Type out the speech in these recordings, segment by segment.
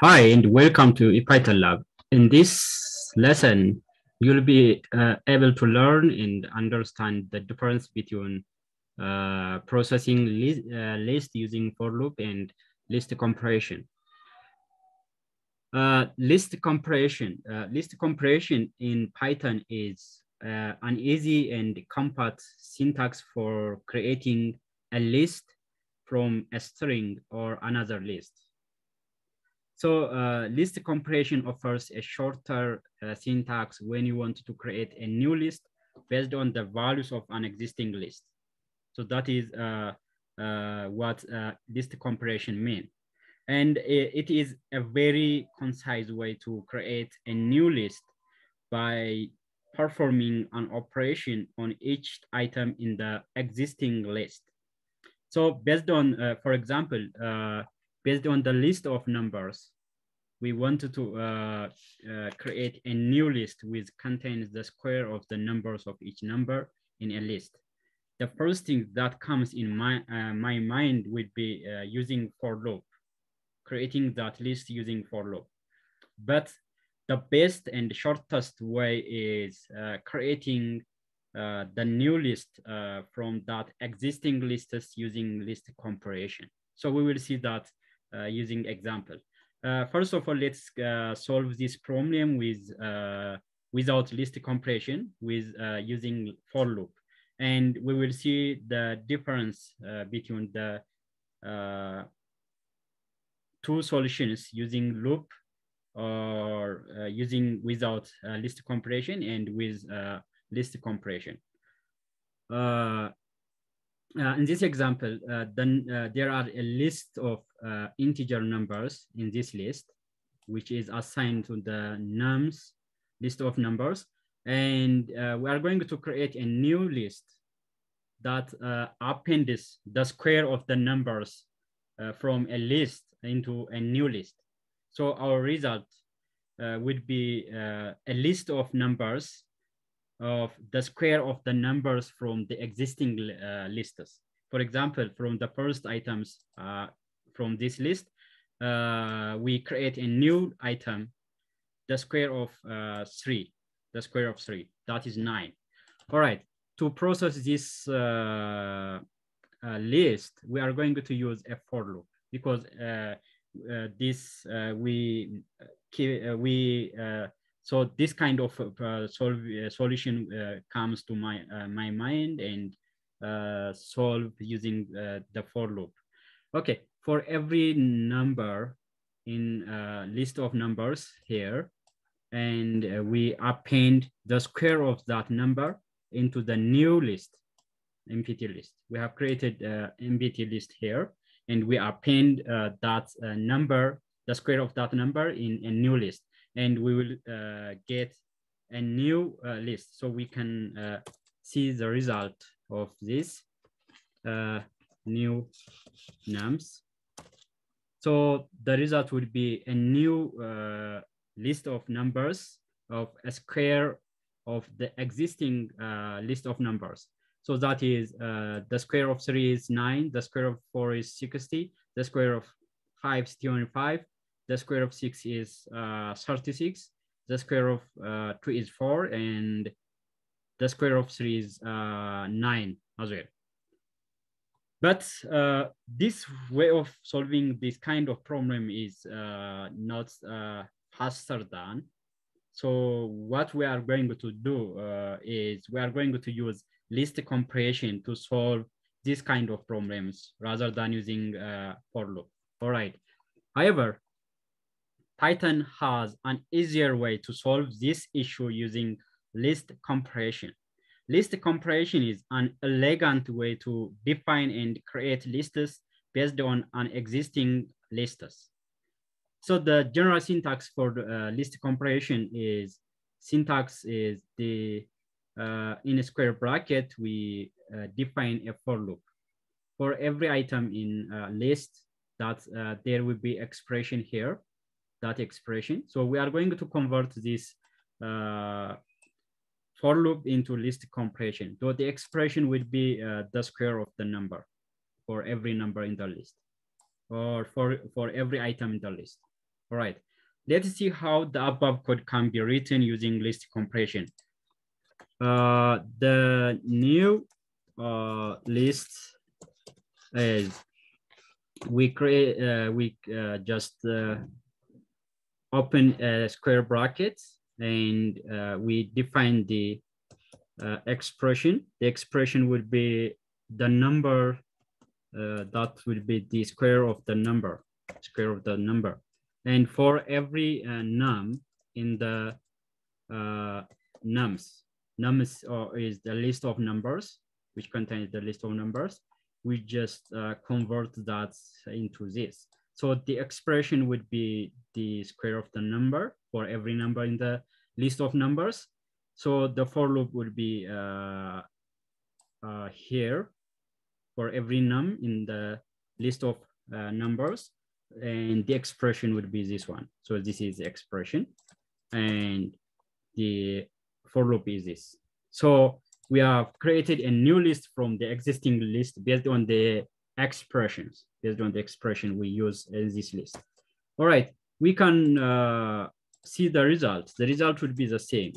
Hi, and welcome to ePython Lab. In this lesson, you'll be uh, able to learn and understand the difference between uh, processing list, uh, list using for loop and list compression. Uh, list compression. Uh, list compression in Python is uh, an easy and compact syntax for creating a list from a string or another list. So uh, list compression offers a shorter uh, syntax when you want to create a new list based on the values of an existing list. So that is uh, uh what uh, list compression means. And it is a very concise way to create a new list by performing an operation on each item in the existing list. So based on, uh, for example, uh, based on the list of numbers, we wanted to uh, uh, create a new list which contains the square of the numbers of each number in a list. The first thing that comes in my, uh, my mind would be uh, using for loop, creating that list using for loop. But the best and shortest way is creating uh, the new list uh, from that existing lists using list comparison. So we will see that uh, using example. Uh, first of all, let's uh, solve this problem with without list compression with using for loop. And we will see the difference between the two solutions using loop or using without list compression and with list compression. Uh, uh, in this example, uh, then uh, there are a list of uh, integer numbers in this list, which is assigned to the nums list of numbers. And uh, we are going to create a new list that appends the square of the numbers from a list into a new list. So our result would be a list of numbers of the square of the numbers from the existing uh, lists. For example, from the first items uh, from this list, uh, we create a new item, the square of uh, three, the square of three, that is nine. All right, to process this uh, uh, list, we are going to use a for loop because this we we so this kind of uh, uh, solution uh, comes to my uh, my mind and uh, solve using uh, the for loop. Okay, for every number in list of numbers here, and we append the square of that number into the new list, empty list. We have created empty list here, and we append that number, the square of that number in a new list and we will uh, get a new uh, list so we can uh, see the result of this uh, new nums. So the result would be a new uh, list of numbers of a square of the existing uh, list of numbers. So that is the square of three is nine, the square of four is 60, the square of five is 25, the square of six is uh, 36, the square of uh, two is four, and the square of three is uh, nine as well. But uh, this way of solving this kind of problem is uh, not uh, faster than. So what we are going to do is we are going to use list compression to solve this kind of problems rather than using for loop. All right. However, Python has an easier way to solve this issue using list compression. List compression is an elegant way to define and create lists based on an existing lists. So the general syntax for the uh, list compression is syntax is the uh, in a square bracket, we uh, define a for loop. For every item in a list, that uh, there will be expression here that expression. So we are going to convert this uh, for loop into list compression. So the expression will be uh, the square of the number for every number in the list. or for, for every item in the list. All right, let's see how the above code can be written using list compression. Uh, the new uh, list is we create, uh, we uh, just uh, open a square bracket and uh, we define the uh, expression. The expression would be the number uh, that would be the square of the number, square of the number. And for every uh, num in the uh, nums, nums uh, is the list of numbers, which contains the list of numbers. We just uh, convert that into this. So the expression would be the square of the number for every number in the list of numbers. So the for loop would be uh, uh, here for every num in the list of uh, numbers. And the expression would be this one. So this is the expression. And the for loop is this. So we have created a new list from the existing list based on the expressions, based on the expression we use in this list. All right, we can uh, see the result. The result would be the same.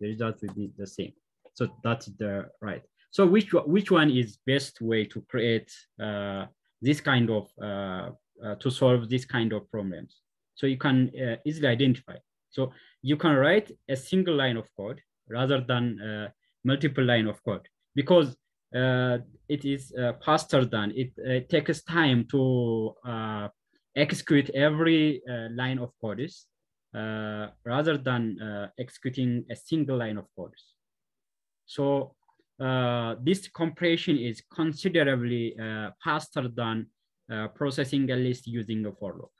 The result would be the same. So that's the right. So which which one is best way to create uh, this kind of uh, uh, to solve this kind of problems? So you can uh, easily identify. So you can write a single line of code rather than uh, multiple line of code because it is faster than it, it, takes time to execute every line of code rather than executing a single line of code. So uh, this compression is considerably uh, faster than uh, processing a list using a for loop.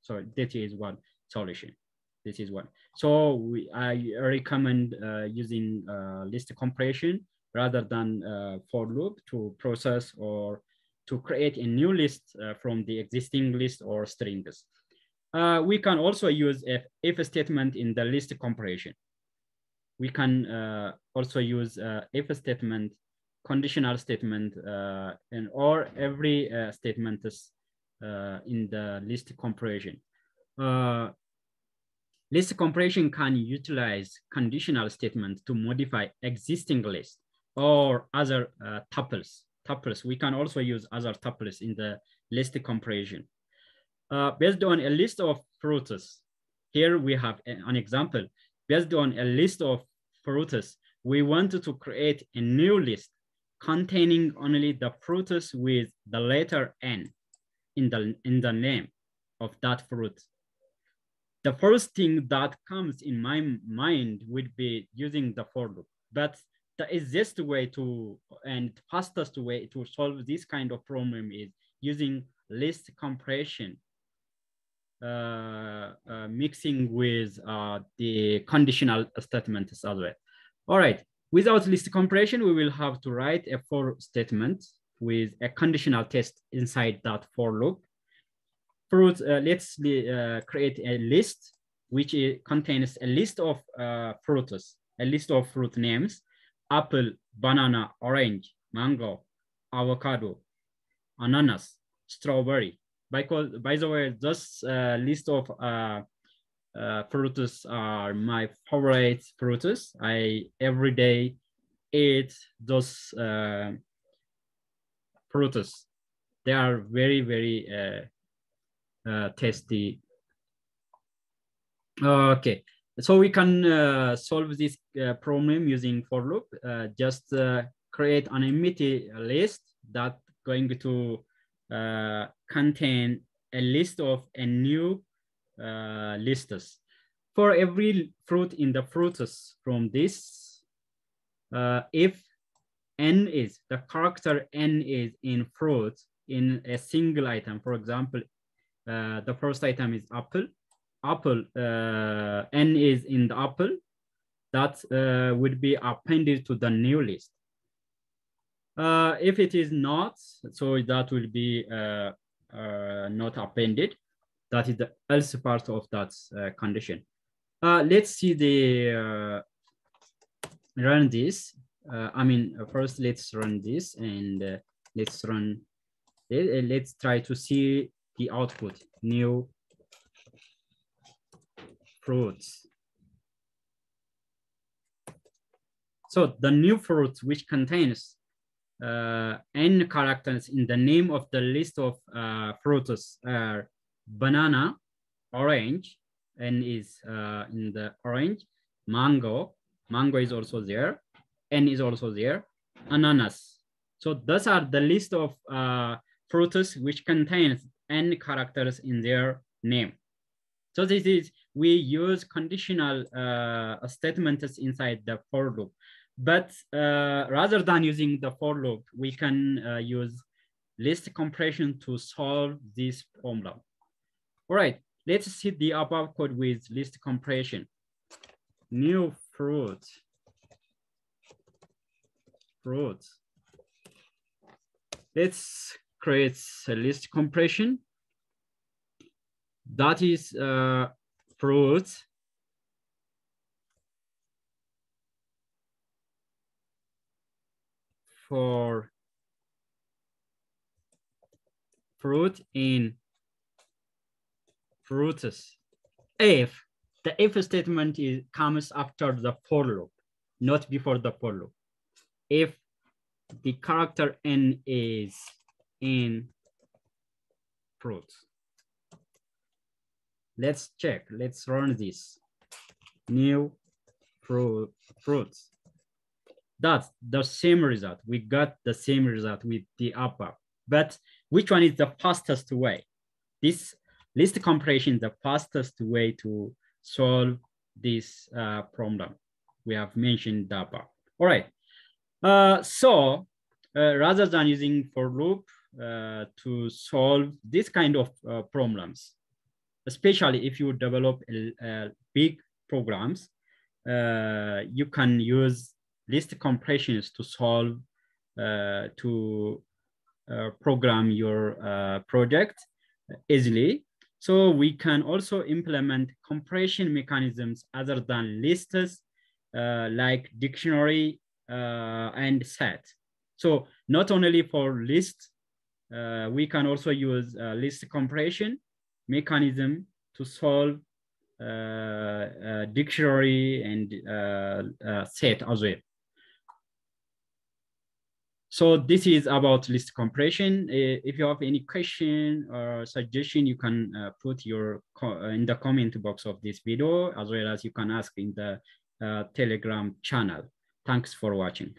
So that is one solution. This is one. So we, I recommend uh, using uh, list compression rather than uh, for loop to process or to create a new list from the existing list or strings. we can also use if, if statement in the list comparison. we can uh, also use uh, if statement, conditional statement, uh, and or every uh, statement is uh, in the list comparison. Uh, list compression can utilize conditional statement to modify existing list or other uh, tuples. Tuples. We can also use other tuples in the list compression. Uh, based on a list of fruits, here we have an example based on a list of fruits, we wanted to create a new list containing only the fruits with the letter N in the, in the name of that fruit. The first thing that comes in my mind would be using the for loop, but the easiest way to and fastest way to solve this kind of problem is using list compression uh, uh, mixing with uh, the conditional statements as well. All right, without list compression, we will have to write a for statement with a conditional test inside that for loop. Fruit, let's create a list which contains a list of uh, fruits, a list of fruit names, apple, banana, orange, mango, avocado, ananas, strawberry, by, by the way, this uh, list of uh, uh, fruits are my favorite fruits. I every day eat those uh, fruits. They are very, very uh, uh, tasty. Okay, so we can uh, solve this uh, problem using for loop. Uh, just uh, create an empty list that going to uh, contain a list of a new uh, lists. For every fruit in the fruits from this, if n is, the character n is in fruit in a single item, for example, the first item is apple, apple, uh, n is in the apple, that uh, would be appended to the new list. Uh, if it is not, so that will be uh, uh, not appended. That is the else part of that uh, condition. Uh, let's see the run this. I mean, first let's run this and let's run let's try to see the output, new fruits. So the new fruits which contains uh, n characters in the name of the list of uh, fruits are banana, orange, n is uh, in the orange, mango, mango is also there, n is also there, ananas. So those are the list of uh, fruits which contains n characters in their name. So this is, we use conditional uh, statements inside the for loop. But uh, rather than using the for loop, we can uh, use list compression to solve this problem. All right, let's see the above code with list compression. New fruit, fruit. Let's create a list compression. That is uh, fruit for fruit in fruits if the if statement is comes after the for loop, not before the for loop. If the character n is in fruits. Let's check, let's run this. New fruit, fruits that's the same result. We got the same result with the upper, but which one is the fastest way? This list compression is the fastest way to solve this uh, problem. We have mentioned the above. All right. Uh, so uh, rather than using for loop uh, to solve this kind of uh, problems, especially if you develop a big programs, uh, you can use list compressions to solve, uh, to uh, program your uh, project easily. So we can also implement compression mechanisms other than lists uh, like dictionary uh, and set. So not only for list, uh, we can also use list compression mechanism to solve dictionary and set as well. So this is about list compression. If you have any question or suggestion, you can uh, put your uh, in the comment box of this video, as well as you can ask in the uh, Telegram channel. Thanks for watching.